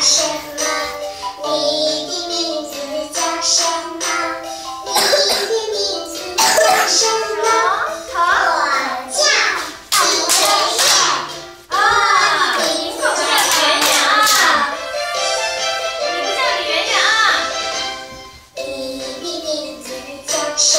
什么你的名字叫什么你的名字叫什么我叫李元元名字叫你不叫李你的名字叫什